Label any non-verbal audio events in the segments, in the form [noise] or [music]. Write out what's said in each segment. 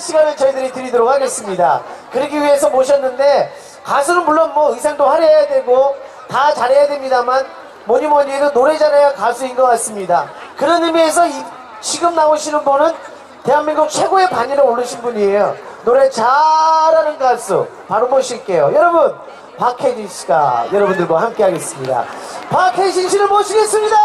시간을 저희들이 드리도록 하겠습니다. 그러기 위해서 모셨는데 가수는 물론 뭐 의상도 화려해야 되고 다 잘해야 됩니다만 뭐니 뭐니 해도 노래 잘해야 가수인 것 같습니다. 그런 의미에서 이- 지금 나오시는 분은 대한민국 최고의 반열에 오르신 분이에요. 노래 잘하는 가수 바로 모실게요. 여러분 박혜진 씨가 여러분들과 함께 하겠습니다. 박혜진 씨를 모시겠습니다.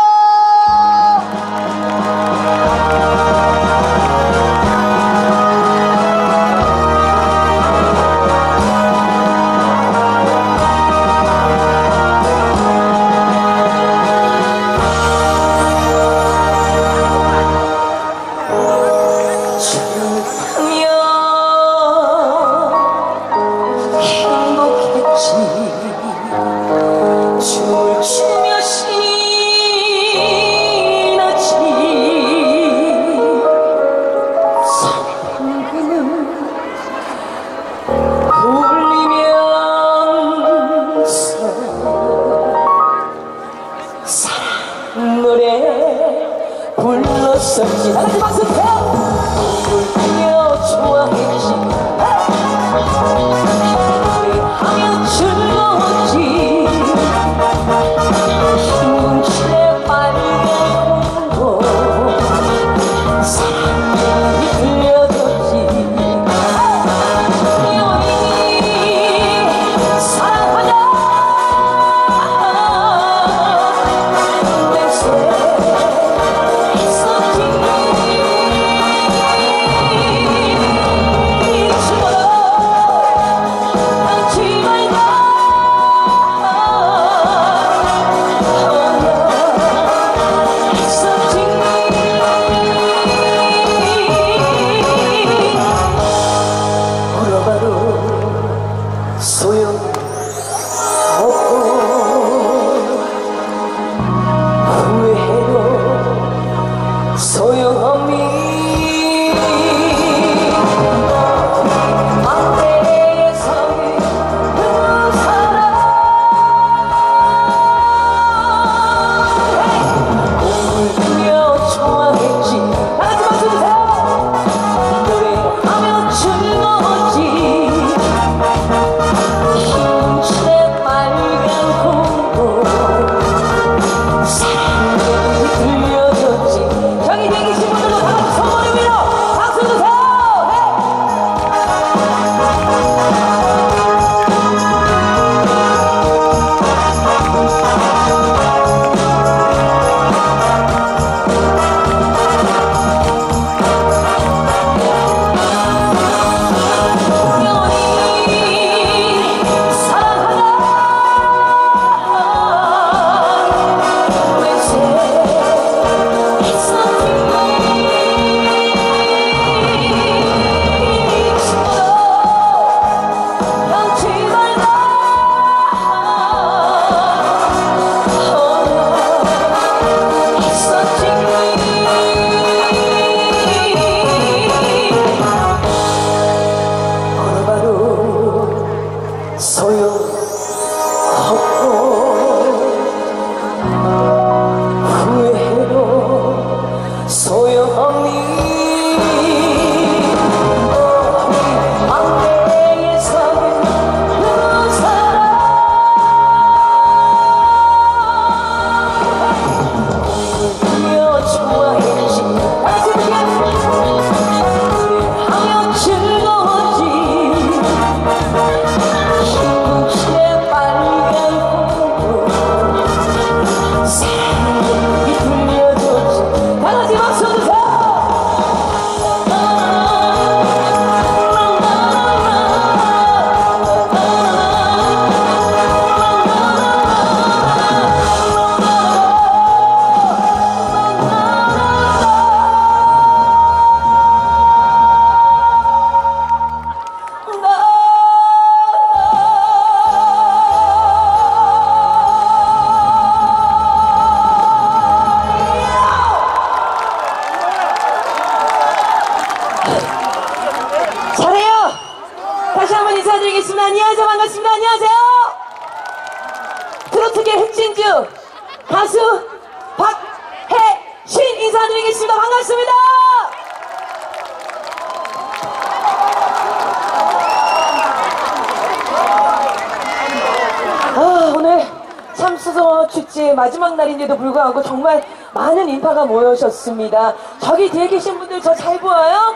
모여오셨습니다. 저기 뒤에 계신 분들 저 잘 보여요?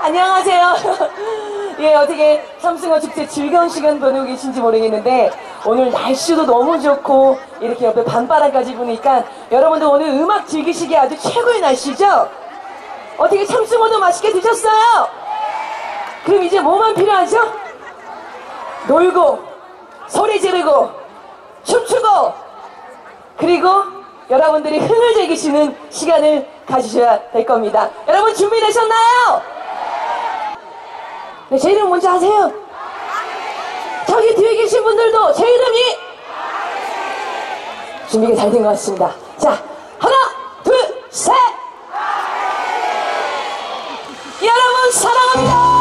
안녕하세요. [laughs] 예, 어떻게 삼승어 축제 즐거운 시간 보내고 계신지 모르겠는데 오늘 날씨도 너무 좋고 이렇게 옆에 밤바람까지 부니까 여러분들 오늘 음악 즐기시기에 아주 최고의 날씨죠? 어떻게 참승어도 맛있게 드셨어요? 그럼 이제 뭐만 필요하죠? 놀고 소리 지르고 춤추고 그리고 여러분들이 흥을 즐기시는 시간을 가지셔야 될 겁니다. 여러분 준비되셨나요? 네, 제 이름 뭔지 아세요? 저기 뒤에 계신 분들도 제 이름이 준비가 잘 된 것 같습니다. 자, 하나, 둘, 셋! 여러분 사랑합니다!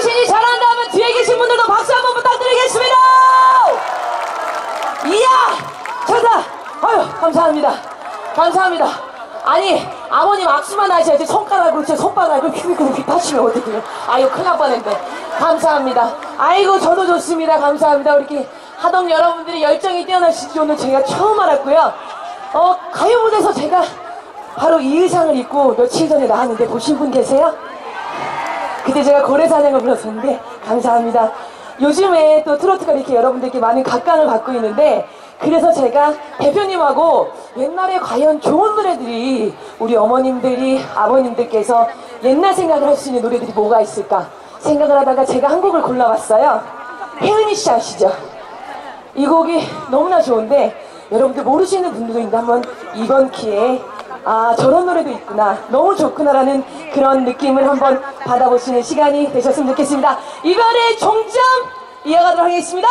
신이 잘한다 하면 뒤에 계신 분들도 박수 한번 부탁드리겠습니다. 이야! 천사! 아유 감사합니다. 감사합니다. 아니 아버님 악수만 하셔야지 손가락으로 제 손바닥을 휘휘 이렇게 다치면 어떡해요? 아유 큰일 날 뻔했네. 감사합니다. 아이고 저도 좋습니다. 감사합니다. 우리 이렇게 하동 여러분들이 열정이 뛰어나시지 오늘 제가 처음 알았고요. 어 가요무대에서 제가 바로 이 의상을 입고 며칠 전에 나왔는데 보신 분 계세요? 그때 제가 고래사냥을 불렀었는데 감사합니다. 요즘에 또 트로트가 이렇게 여러분들께 많은 각광을 받고 있는데 그래서 제가 대표님하고 옛날에 과연 좋은 노래들이 우리 어머님들이 아버님들께서 옛날 생각을 할 수 있는 노래들이 뭐가 있을까 생각을 하다가 제가 한 곡을 골라봤어요. 혜은이 씨 아시죠? 이 곡이 너무나 좋은데 여러분들 모르시는 분들도 있는데 한번 이번 기회에 아 저런 노래도 있구나. 너무 좋구나라는 그런 느낌을 한번 받아보시는 시간이 되셨으면 좋겠습니다. 이번에 종점 이어가도록 하겠습니다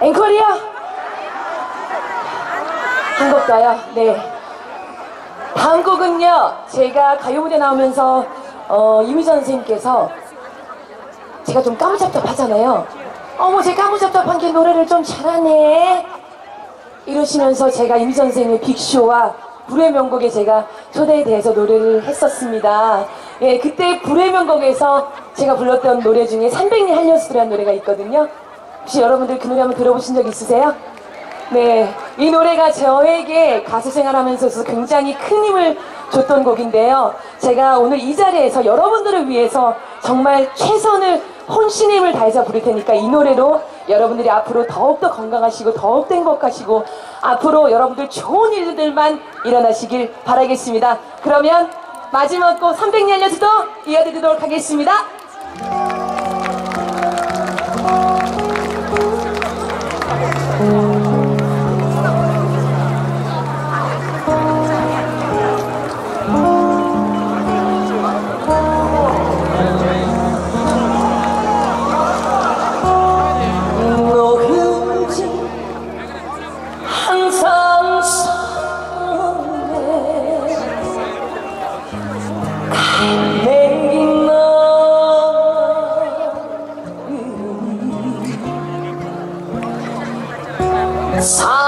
앵콜이요? 한곡 더요? 네. 다음 곡은요, 제가 가요 무대 나오면서, 어, 이미전 선생님께서 제가 좀 까무잡잡하잖아요. 어머, 제 까무잡잡한 게 노래를 좀 잘하네. 이러시면서 제가 이미전 선생님의 빅쇼와 불의 명곡에 제가 초대에 대해서 노래를 했었습니다. 예, 그때 불의 명곡에서 제가 불렀던 노래 중에 300리 한려수라는 노래가 있거든요. 혹시 여러분들 그 노래 한번 들어보신 적 있으세요? 네, 이 노래가 저에게 가수 생활하면서 굉장히 큰 힘을 줬던 곡인데요. 제가 오늘 이 자리에서 여러분들을 위해서 정말 최선을 혼신의 힘을 다해서 부를 테니까 이 노래로 여러분들이 앞으로 더욱더 건강하시고 더욱더 행복하시고 앞으로 여러분들 좋은 일들만 일어나시길 바라겠습니다. 그러면 마지막 곡 300년 여수도 이어드리도록 하겠습니다. 마